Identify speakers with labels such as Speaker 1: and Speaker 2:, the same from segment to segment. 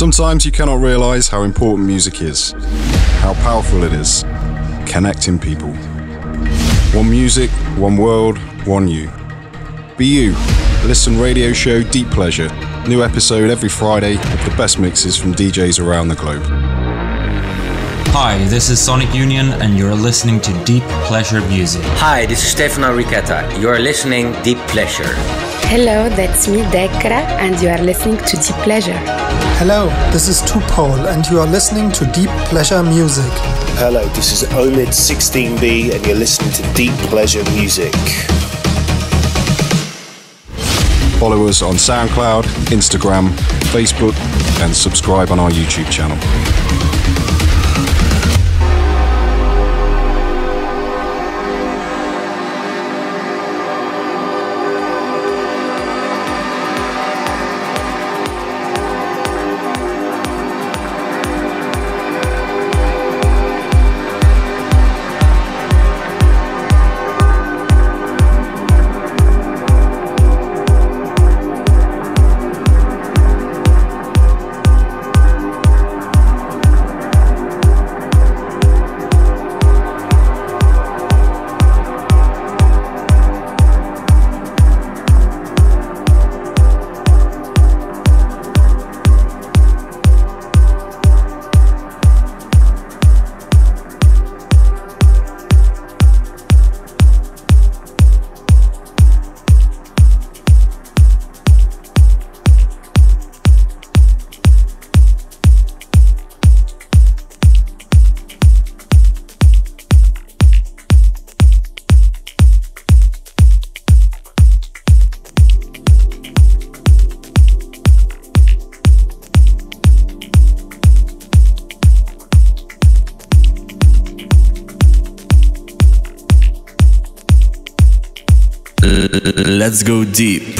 Speaker 1: Sometimes you cannot realize how important music is, how powerful it is, connecting people. One music, one world, one you. Be you. Listen radio show Deep Pleasure. New episode every Friday with the best mixes from DJs around the globe.
Speaker 2: Hi, this is Sonic Union, and you're listening to Deep Pleasure Music.
Speaker 3: Hi, this is Stefano Richetta. You're listening Deep Pleasure.
Speaker 4: Hello, that's me, Dekra, and you are listening to Deep Pleasure.
Speaker 5: Hello, this is Tupole, and you are listening to Deep Pleasure Music.
Speaker 6: Hello, this is Omid16B, and you're listening to Deep Pleasure Music.
Speaker 1: Follow us on SoundCloud, Instagram, Facebook, and subscribe on our YouTube channel.
Speaker 7: Let's go deep.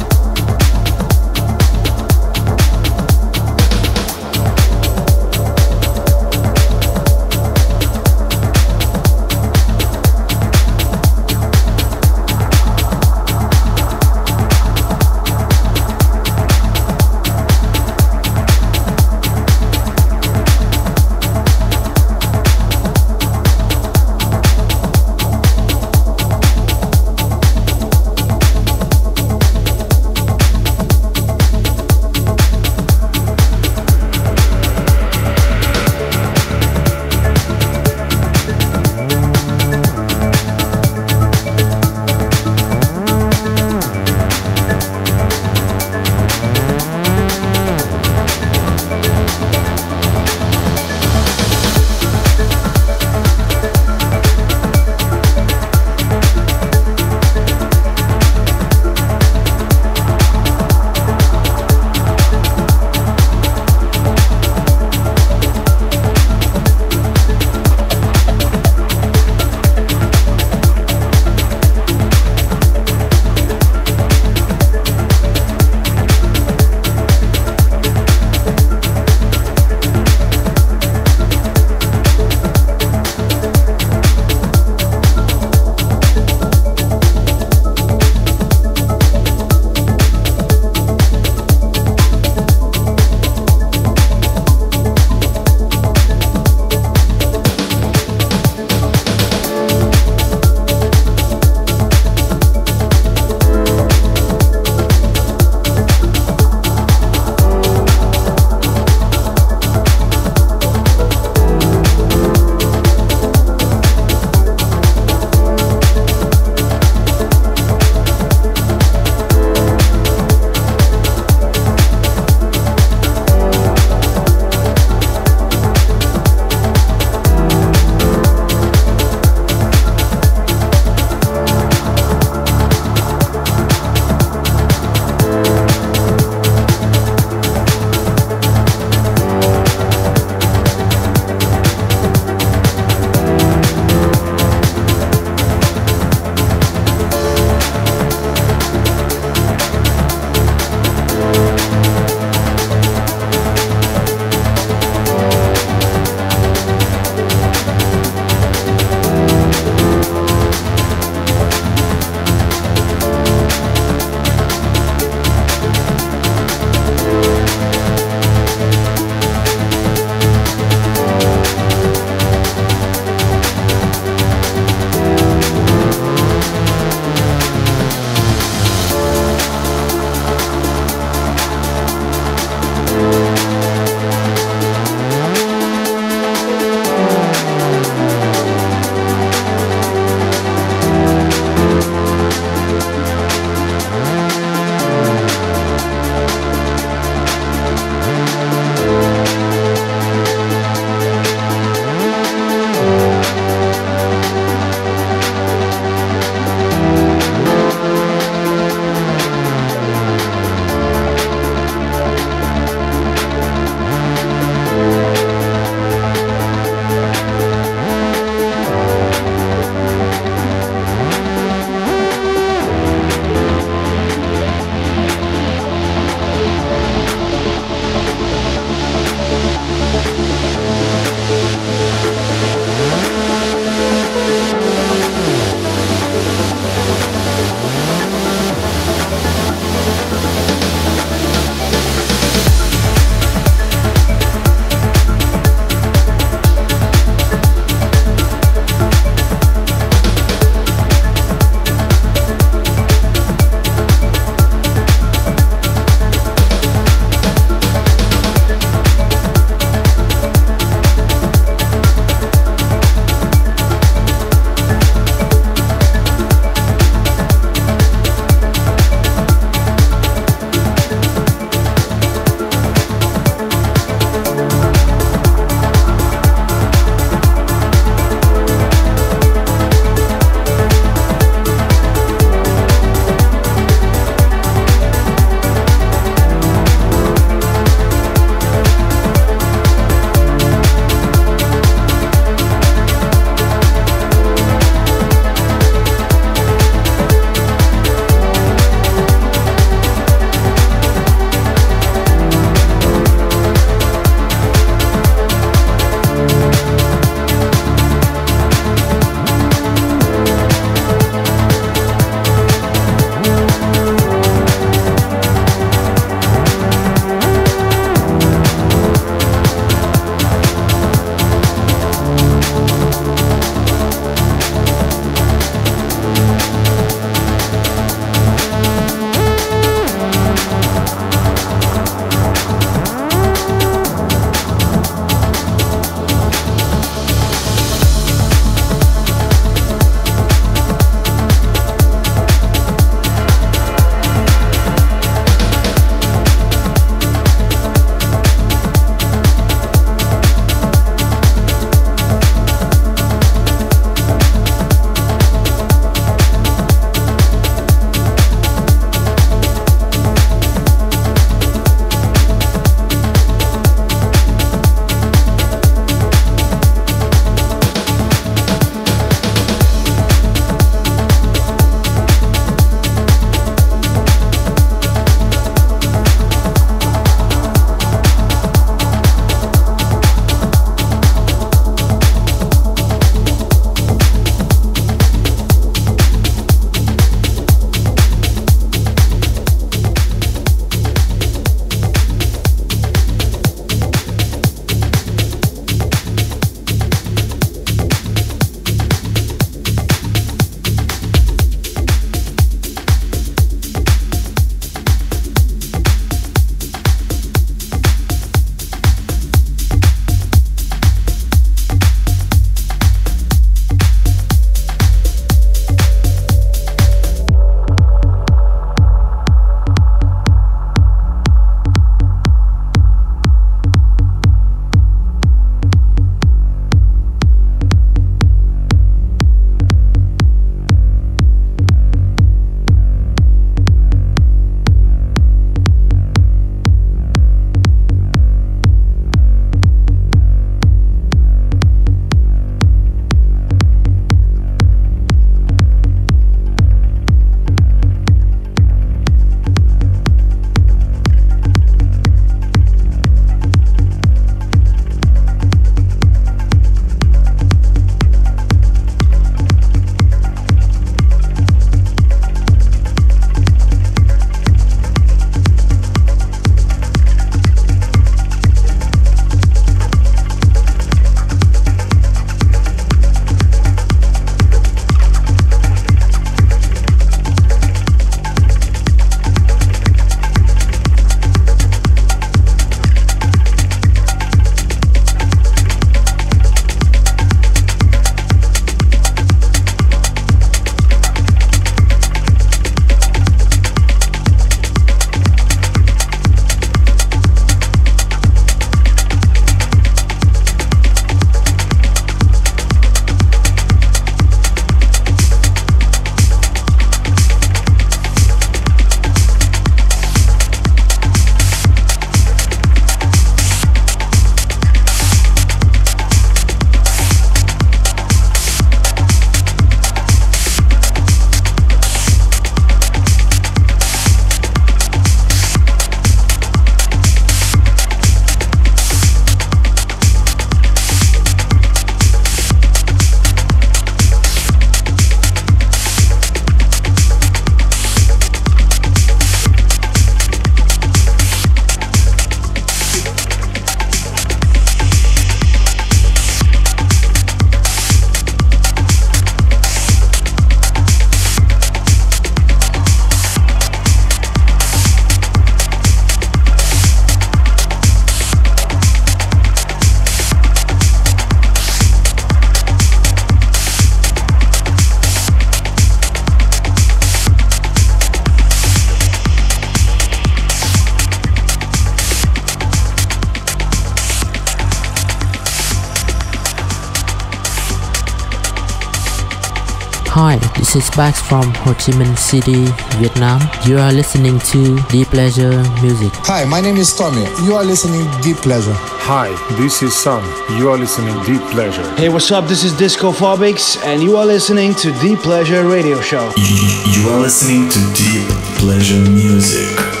Speaker 8: This is Bax from Ho Chi Minh City, Vietnam. You are listening to Deep Pleasure Music.
Speaker 9: Hi, my name is Tommy. You are listening Deep Pleasure.
Speaker 10: Hi, this is Sam. You are listening Deep Pleasure.
Speaker 11: Hey, what's up? This is Disco Phobics, and you are listening to Deep Pleasure Radio Show.
Speaker 7: You are listening to Deep Pleasure Music.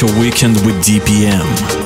Speaker 7: Your weekend with DPM.